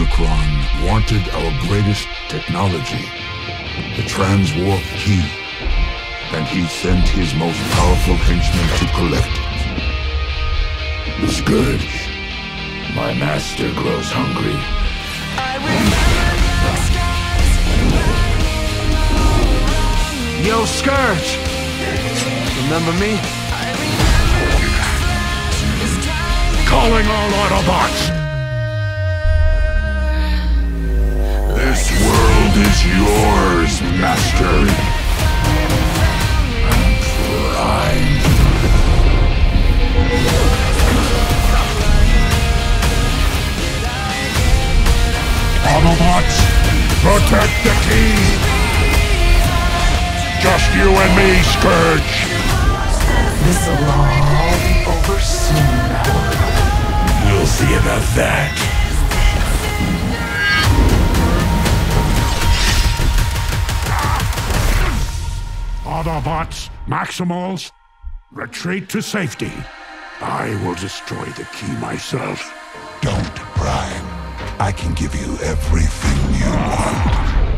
Unicron wanted our greatest technology, the transwarp key, and he sent his most powerful henchmen to collect it. The Scourge. My master grows hungry. Yo, Scourge! Remember me? Calling all Autobots! Yours, Master. Autobots, protect the key! Just you and me, Scourge! This'll all be over soon. We'll see about that. Autobots, Maximals, retreat to safety. I will destroy the key myself. Don't, Prime. I can give you everything you want.